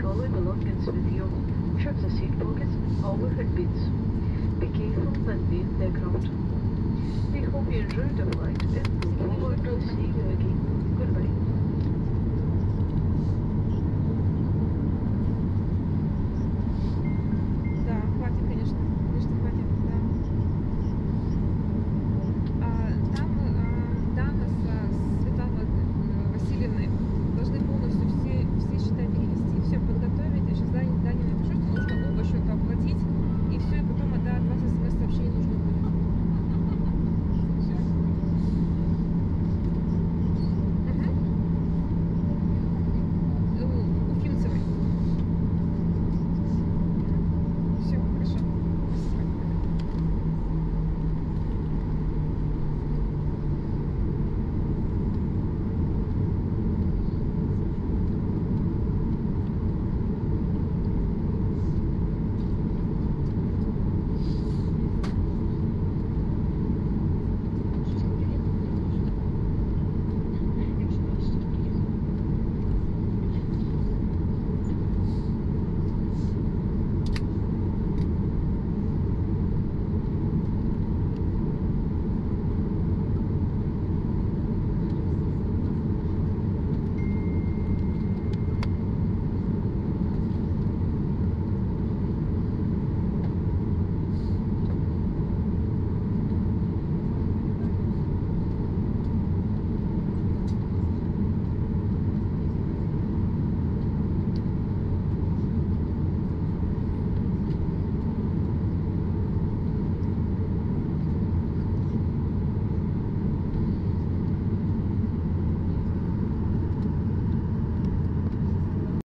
stroller belongings with you, check the seat pockets, overhead bins. Be careful when being the ground. We hope you enjoyed the flight and look forward to seeing you again.